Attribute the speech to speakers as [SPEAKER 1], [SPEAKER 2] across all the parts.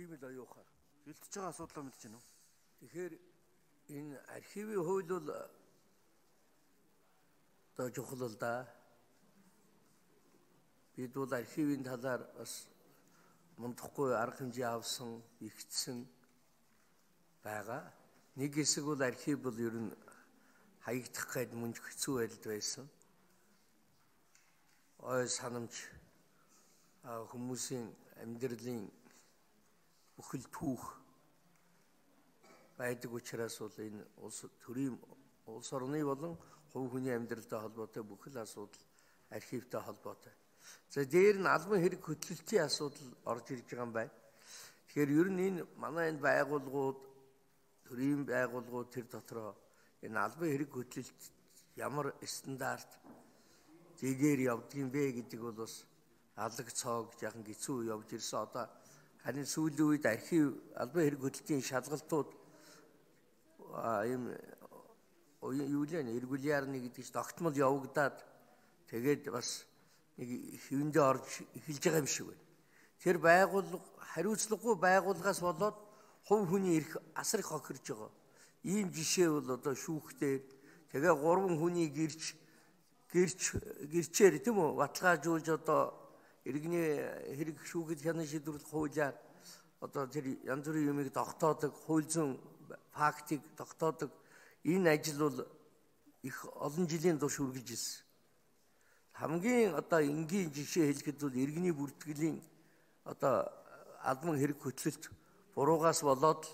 [SPEAKER 1] Тийм л оюухан.
[SPEAKER 2] Шилдэж байгаа асуудлаа мэдэж байна уу?
[SPEAKER 1] Тэгэхээр энэ архивын хууль бол одоо чухал л да. Бид бол архивын талаар бас мундахгүй арга хэмжээ авсан, ихтсэн байгаа. Нэг хэсэг бол архив бол ер нь хаягдах гээд мунж хэцүү байдалд байсан. Ой санамж хүмүүсийн амьдралын бүхэл түүх байдаг учраас бол энэ улс төрийн улс орны болон хувь хүний амьдралтай холбоотой бүхэл асуудал архивтай холбоотой. За дээр нь албан хэрэг хөтлөлтийн асуудал орж ирж байгаа юм байна. Тэгэхээр ер нь энэ манай энэ байгууллагууд төрийн байгууллагууд тэр дотроо энэ албан хэрэг хөдлөлт ямар стандарт зэгээр явдгийм бэ гэдэг бол бас алаг цоог яхан гизүү явж ирсэн. Одоо харин сүүлийн үед архив албан хэрэг хөдлөлтийн шалгалтууд ийм юу л нэ регулярны гэдэг чинь тогтмол явагдаад тэгээд бас нэг хэвэндээ орж эхэлж байгаа юм шиг байна. Тэр байгууллага хариуцлагагүй байгууллагаас болоод хувь хүний эрх асар их хохирж байгаа. Ийм жишээ бол одоо шүүхтэр тэгээ гурван хүний гэрч гэрч гэрчээр тийм үү баталгаажуулж одоо иргэний хэрэг шүүхэд хянан шийдвэрлэх хуулиар одоо тэр янз бүрийн юмыг тогтоодог хууль зүйн фактыг тогтоодог энэ ажил бол их олон жилийн турш үргэлж ирсэн. Хамгийн одоо энгийн жишээ хэлэхэд бол иргэний бүртгэлийн одоо албан хэрэг хөтлөлт буруугаас болоод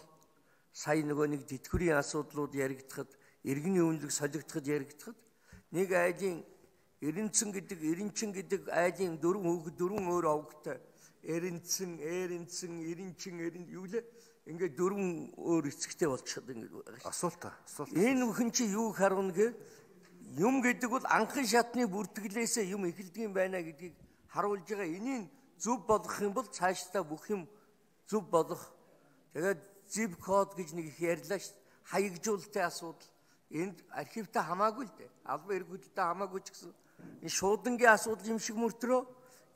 [SPEAKER 1] сая нөгөө нэг тэтгэврийн асуудлууд яригдахад иргэний үнэлэг солигдоход яригдахад нэг айлын эренцэн гэдэг эренчин гэдэг айлын дөрвөн хүүхэд дөрвөн өөр овгтой. Эренцэн эренцэн эренчин эрен юу лээ? Ингээд дөрвөн өөр эцэгтэй болчиход ингээд
[SPEAKER 2] асуултаа асуулт
[SPEAKER 1] энэ бүхэн чи юу харуна гэхээр юм гэдэг бол анхан шатны бүртгэлээсээ юм эхэлдэг юм байна гэдгийг харуулж байгаа. Энийг зөв болгох юм бол цаашдаа бүх юм зөв болох. Тэгээд zip code гэж нэг их ярьлаа ш. Хаягжуулалтын асуудал. Энд архивтай хамаагүй л дээ. Албан эргүүдтэй хамаагүй ч гэсэн энэ шуудангийн асуудал юм шиг мөртрөө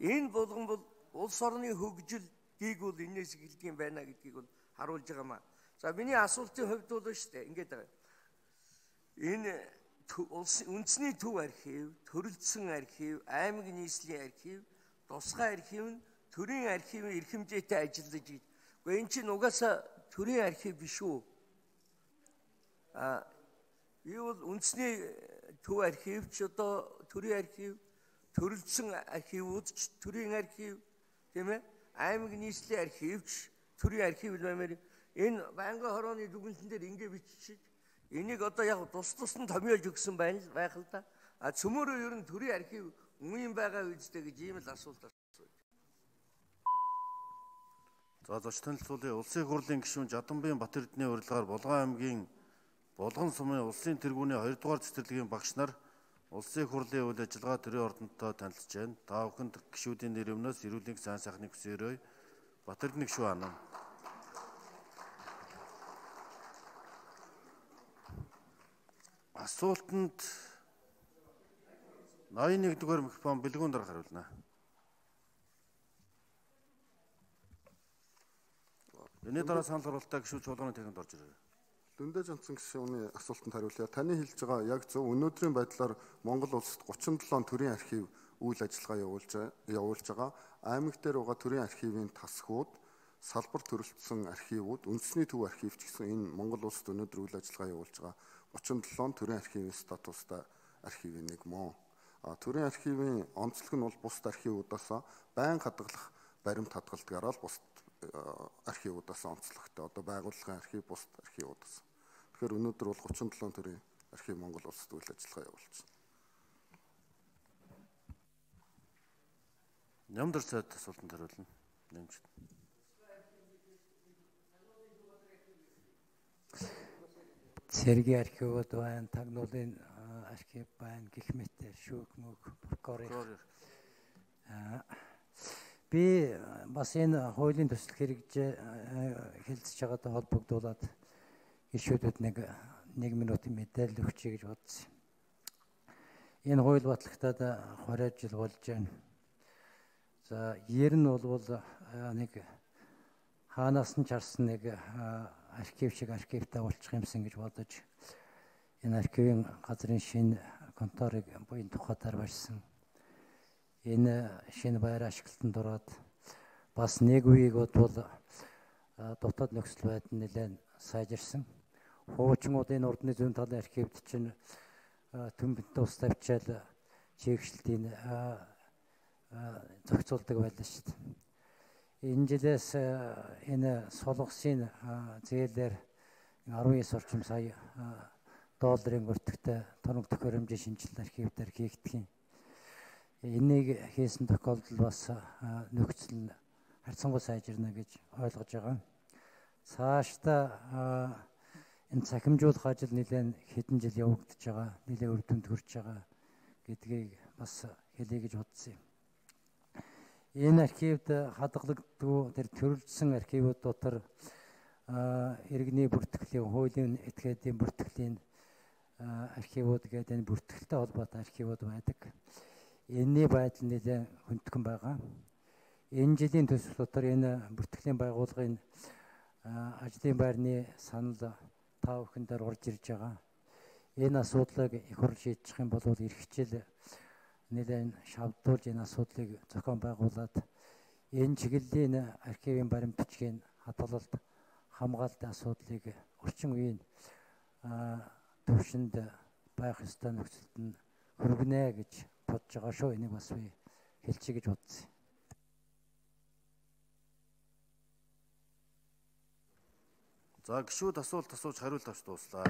[SPEAKER 1] энэ болгон бол улс орны хөгжил гийг бол энээс эхэлдэг юм байна гэдгийг бол харуулж байгаа маа. За миний асуултын хувьд бол шүү дээ. Ингээд байгаа. Энэ улсын үндэсний төв архив, төрөлдсөн архив, аймаг нийслэлийн архив, тусгай архив нь төрийн архивын эрх хэмжээтэй ажиллаж гэж. Гэхдээ эн чинь угаасаа төрийн архив биш үү? А би бол үндэсний төв архивч одоо төрийн архив, төрөлдсөн архивууд ч төрийн архив тийм ээ? Аймаг нийслэлийн архивч төрийн архив баймаар энэ байнгын хорооны дүгнэлтэн дээр ингэ бичиж энийг одоо яг тус тус нь томьёолж өгсөн байна байх л да. А цөмөрөө ер нь төрийн архив үн юм байгаа үедээ гэж ийм л асуулт
[SPEAKER 2] За зоч танилцуулъя. Улсын хурлын гишүүн Жаданбын Батэрдний урилгаар Булган аймгийн Булган сумын улсын тэргүүний 2 дугаар цэцэрлэгийн багш нар улсын хурлын үйл ажиллагаа төрийн ордонтой танилцж байна. Та бүхэнд гишүүдийн нэр өмнөөс эрүүлэн сайн сайхныг хүсээрэй. Батэрдний гишүү анаа. Асуултанд 81 дугаар микрофон бэлгүүн дараа хариулна. Энэний дараа санал харуултаа гişүү чуулганы техникт орж ирээ.
[SPEAKER 3] Дүндээ Жонсон гишүүний асуултанд хариулъя. Таны хэлж байгаа яг зөв өнөөдрийн байдлаар Монгол улсад 37 төрийн архив үйл ажиллагаа явуулж явуулж байгаа. Аймаг дээр байгаа төрийн архивын тасгууд, салбар төрөлтсөн архивууд, үндэсний төв архивч гэсэн энэ Монгол улсад өнөөдөр үйл ажиллагаа явуулж байгаа 37 төрийн архивын статустай архивын нэг мөн. А төрийн архивын онцлог нь бол бусд архивуудаас байн хадгалах баримт хадгалдгаараа л бусд архивуудаас онцлогтой. Одоо байгууллагын архив, бус архивуудаас. Тэгэхээр өнөөдөр бол 37 төрлийн архив Монгол улсад үйл ажиллагаа явуулж байна.
[SPEAKER 2] Нямдар цайд асуултанд хариулна. Нэмжт.
[SPEAKER 4] Цэргийн архивууд байна, тагнуулын архив байна, гих мэт шүүх мөг прокурор. Аа Би бас энэ хуулийн төсөл хэрэгж хэлцэж байгаатай холбогдуулаад гишүүдэд нэг 1 минутын мэдээлэл өгчэй гэж бодсон. Энэ хууль батлагтаад 20 жил болж байна. За, ер нь бол нэг хаанаас нь ч харсан нэг архив шиг архивтай болчих юмсан гэж бодож энэ архивын газрын шинэ конторыг буян тухайдаар барьсан. Энэ шинэ байр ашиглалтанд ороод бас нэг үеиг бодвол дотоод нөхцөл байдал нэлээд сайжирсан. Хуучнуудын урдны зүүн талын архивд чинь төмбөнтэй ус тавьчаал чигшлтийн зохицуулдаг байлаа шүү дээ. Энэ жилээс энэ солонгосын зээлээр 19 орчим сая долларын өртөгтэй тоног төхөөрөмжийн шинжилт архивдаар хийгдэх юм. Энийг хийсэн тохиолдолд бас нөхцөл нь харьцангуй сайжирна гэж ойлгож байгаа. Цаашдаа энэ цахимжуулах ажил нэлээд хэдэн жил явагдаж байгаа, нэлээд үр дүнд хүрч байгаа гэдгийг бас хэлье гэж бодсон юм. Энэ архивд хадгалагддгүй тэр төрөлжсөн архивууд дотор иргэний бүртгэлийн хуулийн этгээдийн бүртгэлийн архивууд гэдэг энэ бүртгэлтэй холбоотой архивууд байдаг. Энэний байдал нэлээд хүндхэн байгаа. Энэ жилийн төсөл дотор энэ бүртгэлийн байгууллагын ажлын байрны санал та бүхэн дээр орж ирж байгаа. Энэ асуудлыг их хурл шийдчих юм бол эрх хичээл нэлээд шавдуулж энэ асуудлыг зохион байгуулад энэ чиглэлийн архивын баримт бичгийн хадгалалт хамгаалтын асуудлыг орчин үеийн төвшөнд байх ёстой нөхцөлд нь хөргөнэ гэж бодож байгаа шүү. Энийг бас би хэлчихье гэж бодсон.
[SPEAKER 2] За гişүүд асуулт асууж хариулт авч дууслаа.